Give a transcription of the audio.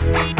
Bye.